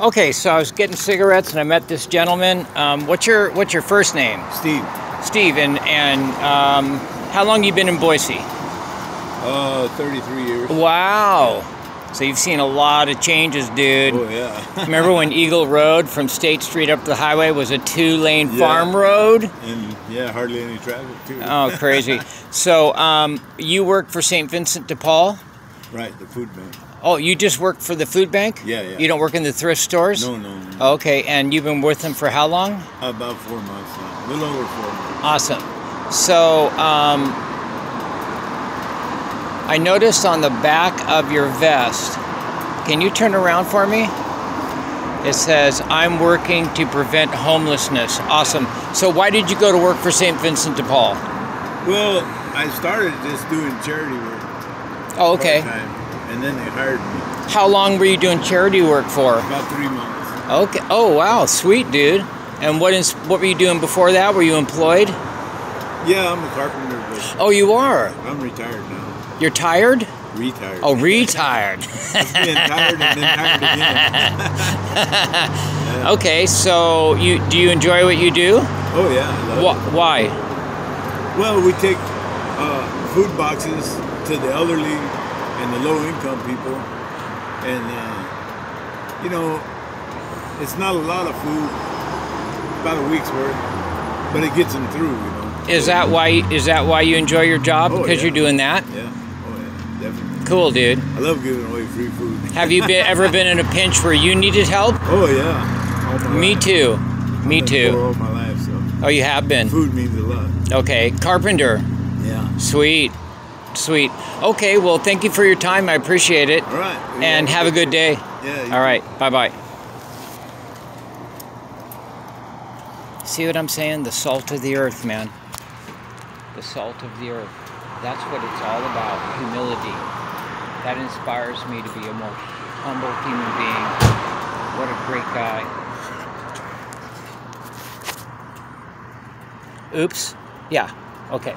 Okay, so I was getting cigarettes and I met this gentleman. Um, what's your What's your first name? Steve. Steve. And and um, how long you been in Boise? Uh, 33 years. Wow. So you've seen a lot of changes, dude. Oh yeah. Remember when Eagle Road from State Street up the highway was a two-lane Yeah. farm road? and yeah, hardly any traffic too. Oh, crazy. so um, you work for St. Vincent de Paul? Right, the food bank. Oh, you just work for the food bank? Yeah, yeah. You don't work in the thrift stores? No, no, no. Okay, and you've been with them for how long? About four months now. A little over four months. Awesome. So, um, I noticed on the back of your vest, can you turn around for me? It says, I'm working to prevent homelessness. Awesome. So, why did you go to work for St. Vincent de Paul? Well, I started just doing charity work. Oh, okay. and then they hired me How long were you doing charity work for? about three months. Okay. Oh, wow. Sweet, dude. And what is what were you doing before that? Were you employed? Yeah, I'm a carpenter, Oh, you are. I'm retired now. You're tired? Retired. Oh, retired. Being tired and then tired again. Okay, so you do you enjoy what you do? Oh yeah. Wh- why? Well, we take uh, food boxes to the elderly and the low-income people, and uh, you know, it's not a lot of food, about a week's worth, but it gets them through. You know. Is that why is that why you enjoy your job? Oh, because yeah. you're doing that? Yeah. Oh yeah. Definitely. Cool, dude. I love giving away free food. Have you been, ever been in a pinch where you needed help? Oh yeah. Me life. too. Me too. poor All my life, so Oh, you have been. food means a lot. Okay, carpenter. Yeah. Sweet. Sweet. Okay, well, thank you for your time. I appreciate it. All right. And have a good day. Yeah. All right. Bye bye. See what I'm saying? The salt of the earth, man. The salt of the earth. That's what it's all about humility. That inspires me to be a more humble human being. What a great guy. Oops. Yeah. Okay.